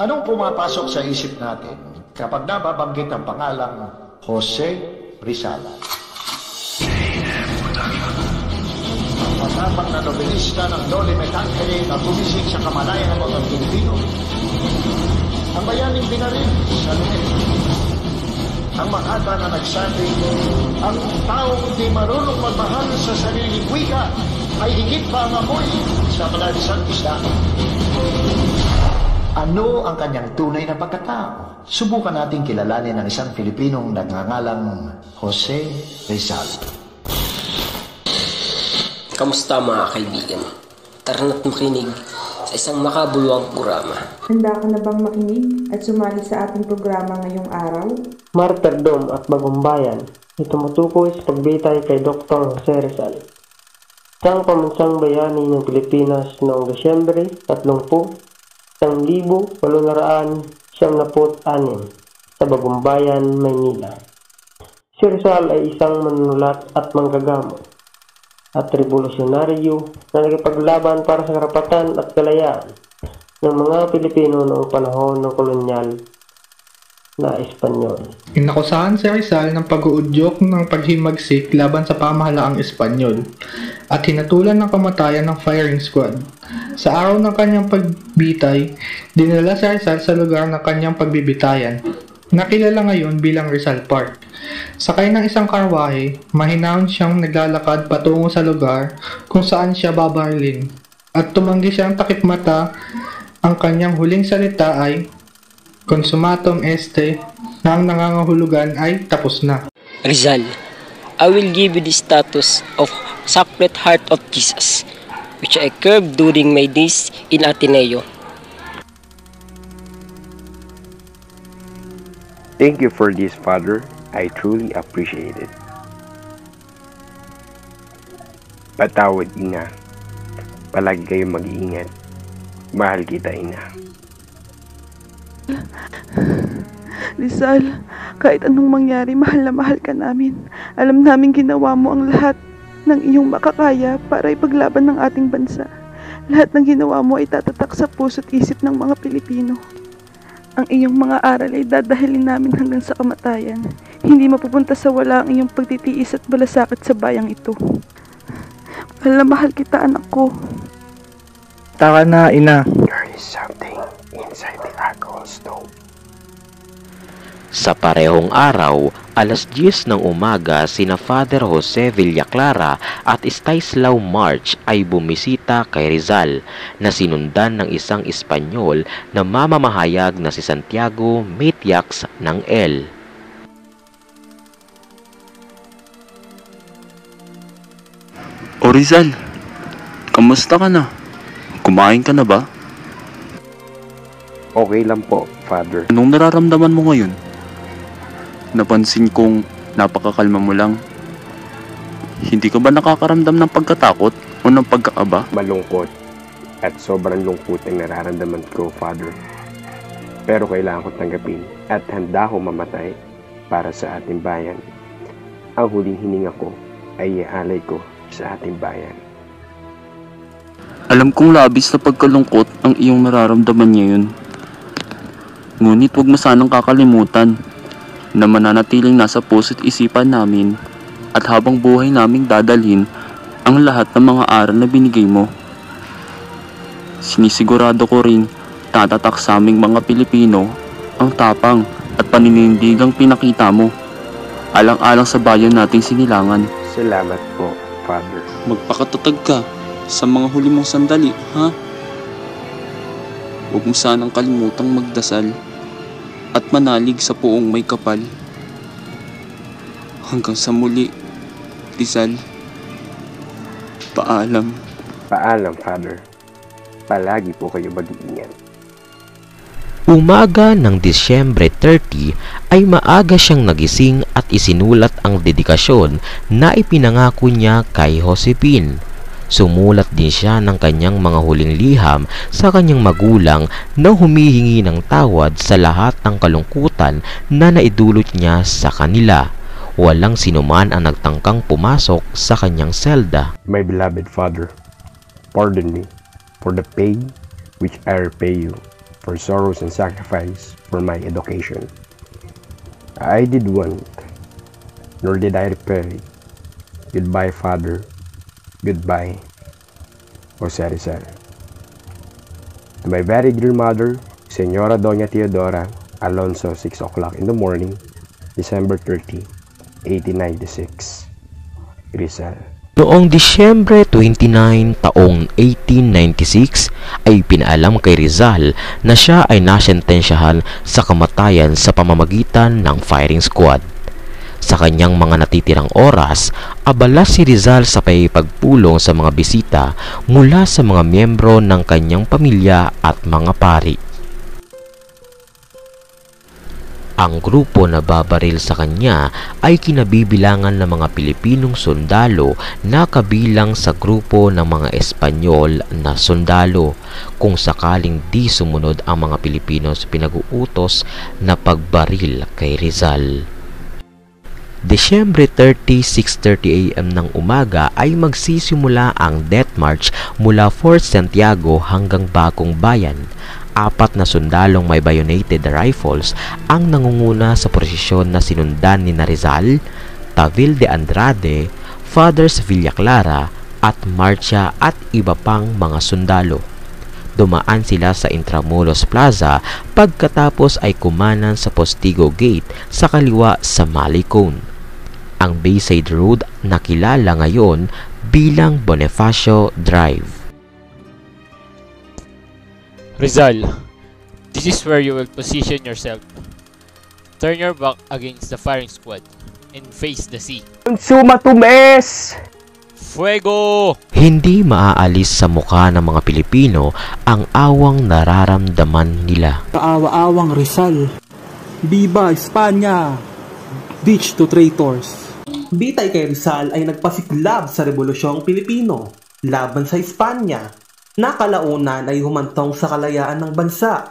Anong pumapasok sa isip natin kapag nababanggit ang pangalang Jose Rizal? Ang matapang na nobelista ng Dole Metangkere na tumisik sa kamalayan ng mga Pilipino. Ang bayaning binaril sa lumet. Ang makata na nagsabing ang taong di marunong magmahal sa sariling wika ay higit pa ang amoy sa malalisang isda. Ano ang kanyang tunay na pagkatao? Subukan nating kilalanin ang isang Pilipinong nagngangalang Jose Rizal. Kamusta mga kaibigan? Tara na't makinig sa isang makabuluang programa. Handa ka na bang makinig at sumali sa ating programa ngayong araw? Martyrdom at Bagong Bayan ay tumutukoy sa pagbitay kay Dr. Jose Rizal. Isang pamansang bayani ng Pilipinas noong Desyembre 30, 1876 sa Bagong Bayan, Maynila. Si Rizal ay isang manunulat at manggagamot at revolusyonaryo na nagipaglaban para sa karapatan at kalayaan ng mga Pilipino noong panahon ng kolonyal na Espanyol. Inakusahan si Rizal ng pag-uudyok ng paghimagsik laban sa pamahalaang Espanyol at hinatulan ng kamatayan ng firing squad. Sa araw ng kanyang pagbitay, dinala si Rizal sa lugar ng kanyang pagbibitayan, nakilala ngayon bilang Rizal Park. Sakay ng isang karwahe, mahinahon siyang naglalakad patungo sa lugar kung saan siya babarilin. At tumanggi siyang takip mata, ang kanyang huling salita ay Consumatum este na ang nangangahulugan ay tapos na. Rizal, I will give you the status of Sacred Heart of Jesus, which I curbed during my days in Ateneo. Thank you for this, Father. I truly appreciate it. Patawad, Ina. Palagi kayong mag-iingat. Mahal kita, Ina. Rizal, kahit anong mangyari, mahal na mahal ka namin. Alam namin ginawa mo ang lahat ng iyong makakaya para ipaglaban ng ating bansa. Lahat ng ginawa mo ay tatatak sa puso't isip ng mga Pilipino. Ang iyong mga aral ay dadahilin namin hanggang sa kamatayan. Hindi mapupunta sa wala ang iyong pagtitiis at balasakit sa bayang ito. Mahal na mahal kita, anak ko. Taka na, ina. There is something inside the alcohol stove. Sa parehong araw, alas 10 ng umaga, sina Father Jose Villaclara at Stanislao March ay bumisita kay Rizal na sinundan ng isang Espanyol na mamamahayag na si Santiago Matiax ng L. O Rizal, kamusta ka na? Kumain ka na ba? Okay lang po, Father. Anong nararamdaman mo ngayon? Napansin kong napakakalma mo lang. Hindi ka ba nakakaramdam ng pagkatakot o ng pagkakaba? Malungkot at sobrang lungkot ang nararamdaman ko, Father. Pero kailangan ko tanggapin at handa ko mamatay para sa ating bayan. Ang huling hininga ko ay iaalay ko sa ating bayan. Alam kong labis na pagkalungkot ang iyong nararamdaman ngayon. Ngunit huwag mo sanang kakalimutan na mananatiling nasa puso't isipan namin at habang buhay naming dadalhin ang lahat ng mga aral na binigay mo. Sinisigurado ko ring tatatak sa aming mga Pilipino ang tapang at paninindigang pinakita mo alang-alang sa bayan nating sinilangan. Salamat po, Father. Magpakatatag ka sa mga huli mong sandali, ha? Huwag mo sanang kalimutang magdasal at manalig sa puong may kapal. Hanggang sa muli, Rizal. Paalam. Paalam, Father. Palagi po kayo mag-iingat. Umaga ng Disyembre 30 ay maaga siyang nagising at isinulat ang dedikasyon na ipinangako niya kay Josepine. Sumulat din siya ng kanyang mga huling liham sa kanyang magulang na humihingi ng tawad sa lahat ng kalungkutan na naidulot niya sa kanila. Walang sinuman ang nagtangkang pumasok sa kanyang selda. My beloved Father, pardon me for the pain which I repay you for sorrows and sacrifice for my education. I did want, nor did I repay. Goodbye, Father. Goodbye, Jose Rizal. To my very dear mother, Senora Doña Teodora Alonso, 6 o'clock in the morning, December 30, 1896. Rizal. Noong Disyembre 29 taong 1896 ay pinaalam kay Rizal na siya ay nasentensyahan sa kamatayan sa pamamagitan ng firing squad. Sa kanyang mga natitirang oras, abala si Rizal sa pagpulong sa mga bisita mula sa mga miyembro ng kanyang pamilya at mga pari. Ang grupo na babaril sa kanya ay kinabibilangan ng mga Pilipinong sundalo na kabilang sa grupo ng mga Espanyol na sundalo kung sakaling di sumunod ang mga Pilipino sa pinag-uutos na pagbaril kay Rizal. Desyembre 30, 6.30 am ng umaga ay magsisimula ang death march mula Fort Santiago hanggang Bagong Bayan apat na sundalong may bayonated rifles ang nangunguna sa prosesyon na sinundan ni Narizal, Tavil de Andrade, Fathers Villaclara at Marcha at iba pang mga sundalo. Dumaan sila sa Intramuros Plaza pagkatapos ay kumanan sa Postigo Gate sa kaliwa sa Malicone. Ang Bayside Road na kilala ngayon bilang Bonifacio Drive. Rizal, this is where you will position yourself. Turn your back against the firing squad and face the sea. Suma tumes! Fuego! Hindi maaalis sa mukha ng mga Pilipino ang awang nararamdaman nila. Kaawa-awang Rizal. Viva Espanya! Beach to traitors. Bitay kay Rizal ay nagpasiklab sa Rebolusyong Pilipino laban sa Espanya na kalaunan ay humantong sa kalayaan ng bansa.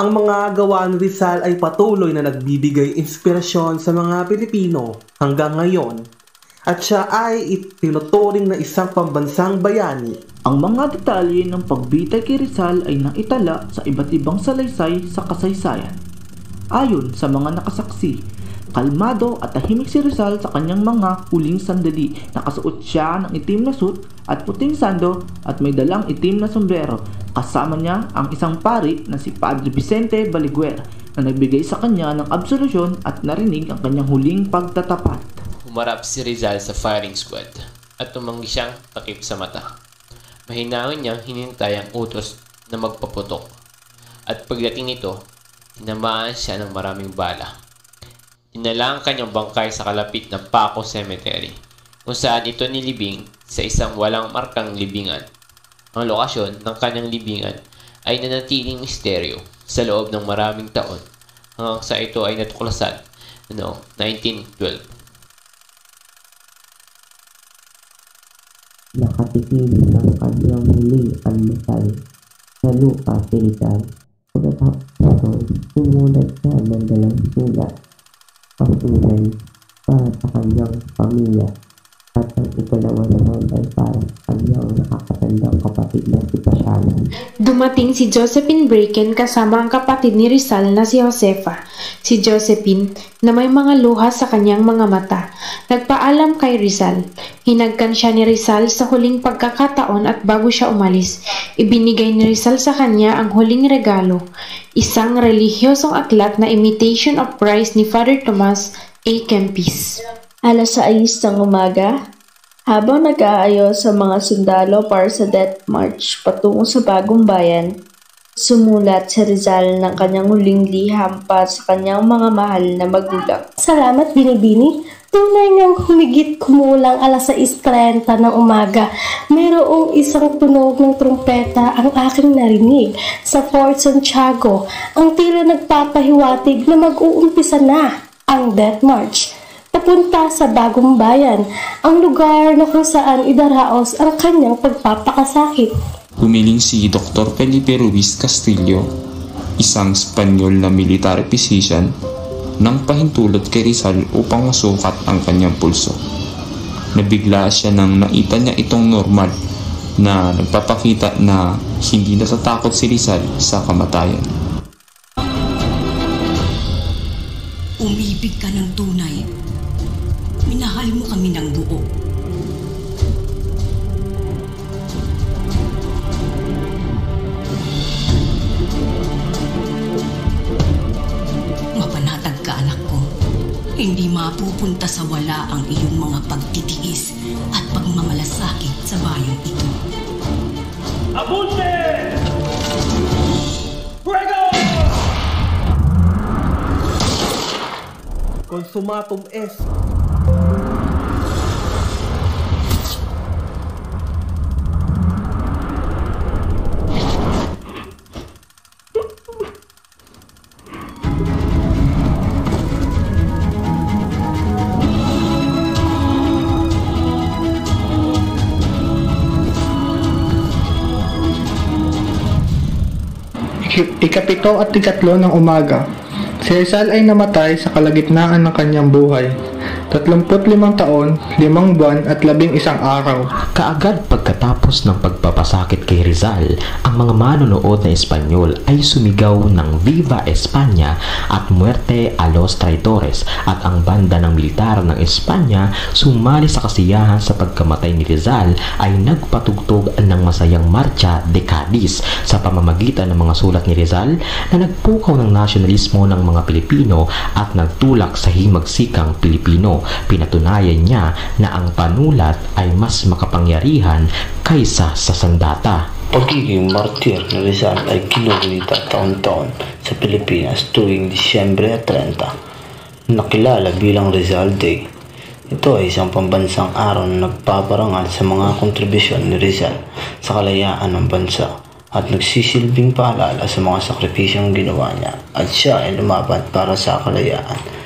Ang mga gawa ni Rizal ay patuloy na nagbibigay inspirasyon sa mga Pilipino hanggang ngayon at siya ay itinuturing na isang pambansang bayani. Ang mga detalye ng pagbitay kay Rizal ay naitala sa iba't ibang salaysay sa kasaysayan. Ayon sa mga nakasaksi, kalmado at tahimik si Rizal sa kanyang mga huling sandali. Nakasuot siya ng itim na suit at puting sando at may dalang itim na sombrero. Kasama niya ang isang pari na si Padre Vicente Baliguer na nagbigay sa kanya ng absolusyon at narinig ang kanyang huling pagtatapat. Humarap si Rizal sa firing squad at tumanggi siyang takip sa mata. Mahinahon niyang hinintay ang utos na magpaputok. At pagdating nito, tinamaan siya ng maraming bala. Dinala ang kanyang bangkay sa kalapit ng Paco Cemetery, kung saan ito nilibing sa isang walang markang libingan. Ang lokasyon ng kanyang libingan ay nanatiling misteryo sa loob ng maraming taon hanggang sa ito ay natuklasan noong 1912. Nakatikim ng kanyang huling almusal sa lupa Rizal. Pagkatapos nito, sumulat siya ng dalang sulat ang tunay para sa kanyang pamilya at ang ikalawa naman ay para kanyang nakakatandang kapatid na si Pasyala. Dumating si Josephine Braken kasama ang kapatid ni Rizal na si Josefa. Si Josephine na may mga luha sa kanyang mga mata. Nagpaalam kay Rizal. Hinagkan siya ni Rizal sa huling pagkakataon at bago siya umalis, ibinigay ni Rizal sa kanya ang huling regalo, isang relihiyosong aklat na imitation of Christ ni Father Thomas A. Kempis. Alas 6 ng umaga, habang nag-aayos sa mga sundalo para sa death march patungo sa bagong bayan, sumulat si Rizal ng kanyang huling liham para sa kanyang mga mahal na magulang. Salamat, Binibini. Tunay ngang humigit kumulang alas 6.30 ng umaga. Mayroong isang tunog ng trumpeta ang aking narinig sa Fort Santiago. Ang tila nagpapahiwatig na mag-uumpisa na ang Death March papunta sa bagong bayan, ang lugar na kung saan idaraos ang kanyang pagpapakasakit. Humiling si Dr. Felipe Ruiz Castillo, isang Spanyol na military physician, nang pahintulot kay Rizal upang masukat ang kanyang pulso. Nabigla siya nang nakita niya itong normal na nagpapakita na hindi natatakot si Rizal sa kamatayan. Umibig ka ng tunay. Minahal mo kami ng buo. Mapanatag ka anak ko. Hindi mapupunta sa wala ang iyong mga pagtitiis at pagmamalasakit sa bayang ito. Abunde! Fuego! Consumatum est. Ikapito at ikatlo ng umaga, si Rizal ay namatay sa kalagitnaan ng kanyang buhay. 35 taon, 5 buwan at 11 araw. Kaagad pagkatapos ng pagpapasakit kay Rizal, ang mga manonood na Espanyol ay sumigaw ng Viva España at Muerte a los Traidores at ang banda ng militar ng Espanya sumali sa kasiyahan sa pagkamatay ni Rizal ay nagpatugtog ng masayang marcha de Cadiz sa pamamagitan ng mga sulat ni Rizal na nagpukaw ng nasyonalismo ng mga Pilipino at nagtulak sa himagsikang Pilipino. Pinatunayan niya na ang panulat ay mas makapangyarihan kaysa sa sandata. Pagiging martir ni Rizal ay ginugunita taon-taon sa Pilipinas tuwing Disyembre 30, nakilala bilang Rizal Day. Ito ay isang pambansang araw na nagpaparangal sa mga kontribusyon ni Rizal sa kalayaan ng bansa at nagsisilbing paalala sa mga sakripisyong ginawa niya at siya ay lumaban para sa kalayaan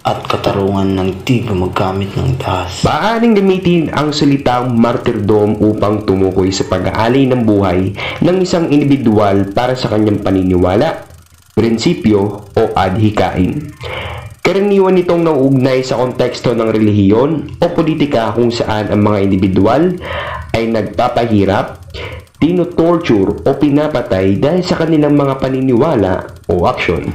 at katarungan ng di gumagamit ng dahas. Maaaring gamitin ang salitang martyrdom upang tumukoy sa pag-aalay ng buhay ng isang individual para sa kanyang paniniwala, prinsipyo o adhikain. Karaniwan nitong nauugnay sa konteksto ng relihiyon o politika kung saan ang mga individual ay nagpapahirap, tinotorture o pinapatay dahil sa kanilang mga paniniwala o aksyon.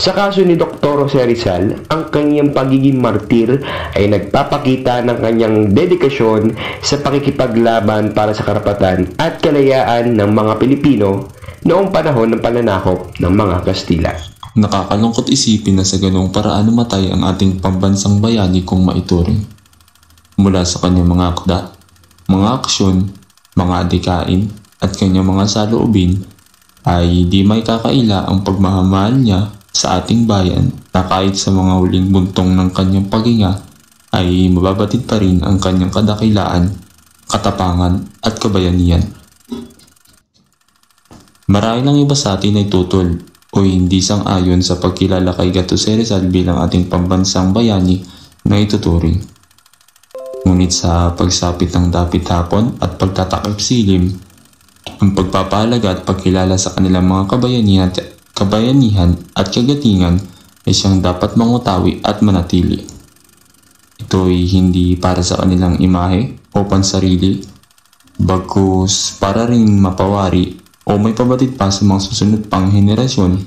Sa kaso ni Dr. Jose Rizal, ang kanyang pagiging martir ay nagpapakita ng kanyang dedikasyon sa pakikipaglaban para sa karapatan at kalayaan ng mga Pilipino noong panahon ng pananakop ng mga Kastila. Nakakalungkot isipin na sa ganong paraan namatay ang ating pambansang bayani kung maituring. Mula sa kanyang mga akda, mga aksyon, mga adikain, at kanyang mga saloobin ay di may kakaila ang pagmamahal niya sa ating bayan na kahit sa mga huling buntong ng kanyang paghinga ay mababatid pa rin ang kanyang kadakilaan, katapangan at kabayanihan. Marami ng iba sa atin ay tutol o hindi sang-ayon sa pagkilala kay Gato Rizal bilang ating pambansang bayani na ituturing. Ngunit sa pagsapit ng dapit hapon at pagtatakip silim, ang pagpapahalaga at pagkilala sa kanilang mga kabayanihan at, kabayanihan at kagatingan ay siyang dapat mangutawi at manatili. Ito ay hindi para sa kanilang imahe o pansarili, bagkus para rin mapawari o may pabatid pa sa mga susunod pang henerasyon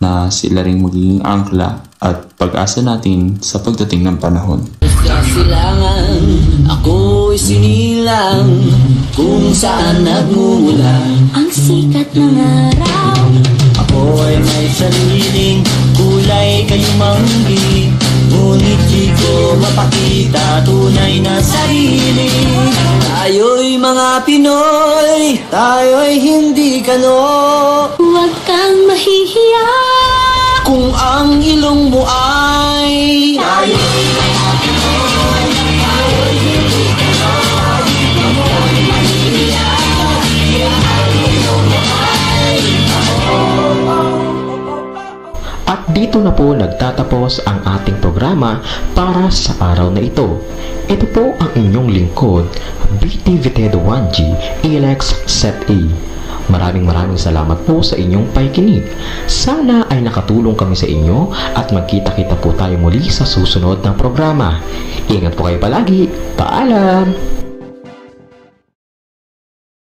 na sila rin magiging angkla at pag-asa natin sa pagdating ng panahon. Kasilangan, ako'y sinilang Kung saan nagmumula Ang sikat ng araw Ako'y may sariling kulay kayong manggi. Ngunit di ko mapakita tunay na sarili. Tayo'y mga Pinoy, tayo'y hindi kano. Huwag kang mahihiya. Kung ang ilong mo ay Tayo'y dito na po nagtatapos ang ating programa para sa araw na ito. Ito po ang inyong lingkod, BT Vitedo 1G Elex Set E. Maraming maraming salamat po sa inyong pakikinig. Sana ay nakatulong kami sa inyo at magkita-kita po tayo muli sa susunod na programa. Ingat po kayo palagi. Paalam!